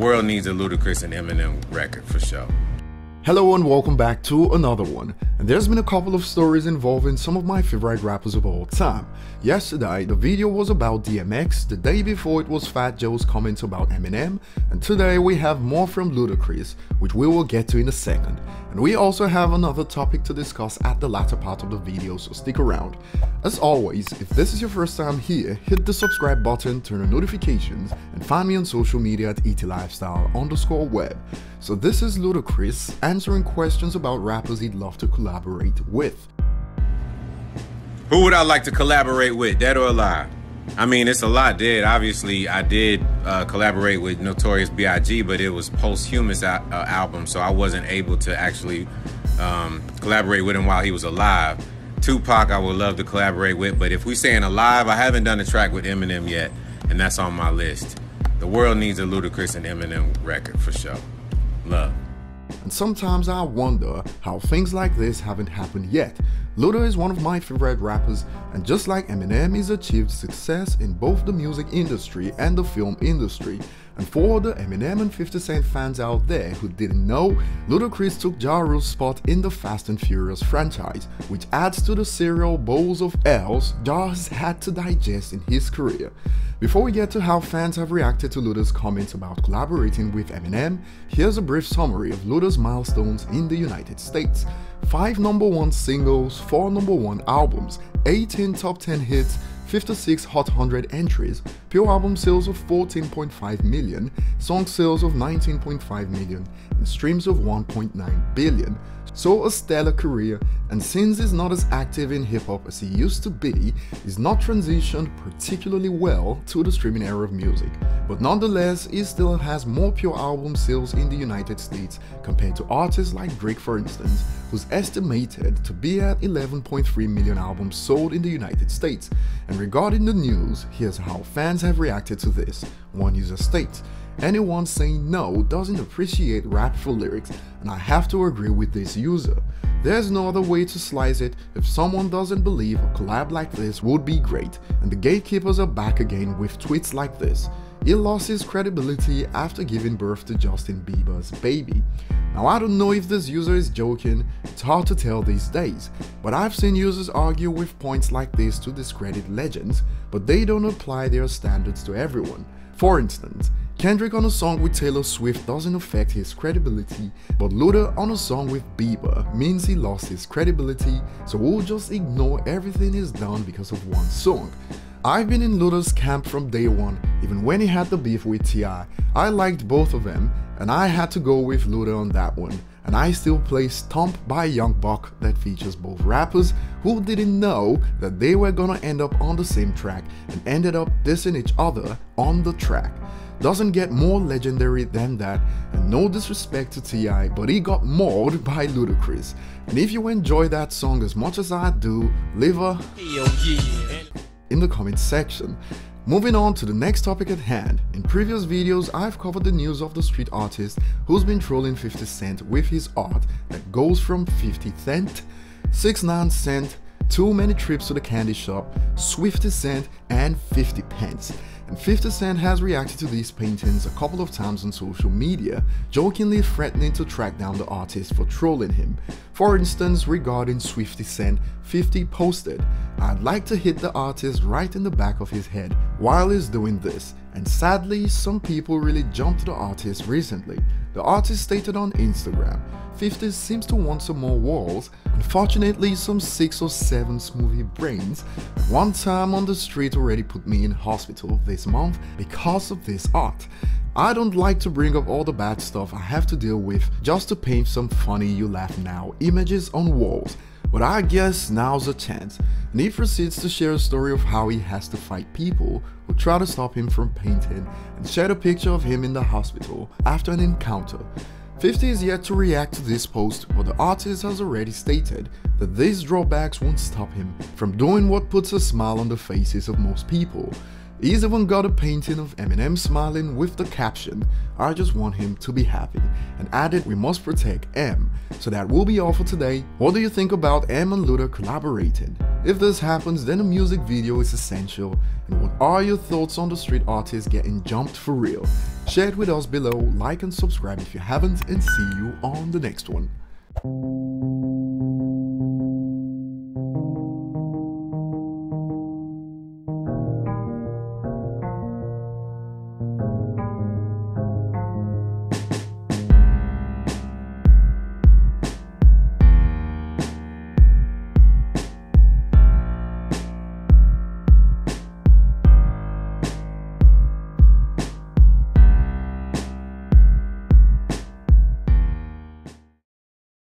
world needs a Ludacris and Eminem record for sure. Hello and welcome back to another one. And there's been a couple of stories involving some of my favorite rappers of all time. Yesterday, the video was about DMX, the day before it was Fat Joe's comments about Eminem, and today we have more from Ludacris, which we will get to in a second. And we also have another topic to discuss at the latter part of the video, so stick around. As always, if this is your first time here, hit the subscribe button, turn on notifications, and find me on social media at etlifestyle underscore web. So this is Ludacris answering questions about rappers he'd love to collaborate with. Who would I like to collaborate with, dead or alive? I mean, it's a lot dead. Obviously, I did uh, collaborate with Notorious B.I.G., but it was posthumous uh, album, so I wasn't able to actually um, collaborate with him while he was alive. Tupac, I would love to collaborate with, but if we're saying alive, I haven't done a track with Eminem yet, and that's on my list. The world needs a Ludacris and Eminem record for sure. Love. And sometimes I wonder how things like this haven't happened yet. Luda is one of my favorite rappers, and just like Eminem, he's achieved success in both the music industry and the film industry. And for the Eminem and 50 Cent fans out there who didn't know, Ludacris took Ja Rule's spot in the Fast and Furious franchise, which adds to the cereal bowls of L's Ja has had to digest in his career. Before we get to how fans have reacted to Luda's comments about collaborating with Eminem, here's a brief summary of Luda's milestones in the United States. 5 number 1 singles, 4 number 1 albums, 18 top 10 hits, 56 Hot 100 entries, pure album sales of 14.5 million, song sales of 19.5 million, and streams of 1.9 billion. So a stellar career, and since he's not as active in hip hop as he used to be, he's not transitioned particularly well to the streaming era of music. But nonetheless, he still has more pure album sales in the United States compared to artists like Drake for instance, who's estimated to be at 11.3 million albums sold in the United States. And regarding the news, here's how fans have reacted to this. One user states, Anyone saying no doesn't appreciate rap for lyrics, and I have to agree with this user. There's no other way to slice it if someone doesn't believe a collab like this would be great, and the gatekeepers are back again with tweets like this. He lost his credibility after giving birth to Justin Bieber's baby. Now I don't know if this user is joking, it's hard to tell these days, but I've seen users argue with points like this to discredit legends, but they don't apply their standards to everyone. For instance, Kendrick on a song with Taylor Swift doesn't affect his credibility, but Luda on a song with Bieber means he lost his credibility, so we'll just ignore everything he's done because of one song. I've been in Luda's camp from day one, even when he had the beef with T.I. I liked both of them, and I had to go with Luda on that one, and I still play Stomp by Young Buck that features both rappers who didn't know that they were gonna end up on the same track and ended up dissing each other on the track doesn't get more legendary than that, and no disrespect to T.I., but he got mauled by Ludacris. And if you enjoy that song as much as I do, leave a in the comments section. Moving on to the next topic at hand, in previous videos I've covered the news of the street artist who's been trolling 50 Cent with his art that goes from 50 cent, 69 cent, too many trips to the candy shop, Swifty cent, and 50 pence and 50 Cent has reacted to these paintings a couple of times on social media, jokingly threatening to track down the artist for trolling him. For instance, regarding Swifty Cent, 50 posted, I'd like to hit the artist right in the back of his head while he's doing this, and sadly, some people really jumped the artist recently. The artist stated on Instagram, 50 seems to want some more walls, unfortunately some 6 or 7 smoothie brains. One time on the street already put me in hospital this month because of this art. I don't like to bring up all the bad stuff I have to deal with just to paint some funny you laugh now images on walls. But I guess now's a chance, and he proceeds to share a story of how he has to fight people who try to stop him from painting and shared a picture of him in the hospital after an encounter. 50 is yet to react to this post, but the artist has already stated that these drawbacks won't stop him from doing what puts a smile on the faces of most people, He's even got a painting of Eminem smiling with the caption, I just want him to be happy, and added we must protect Em. So that will be all for today. What do you think about Em and Luda collaborating? If this happens, then a music video is essential. And what are your thoughts on the street artist getting jumped for real? Share it with us below, like and subscribe if you haven't, and see you on the next one.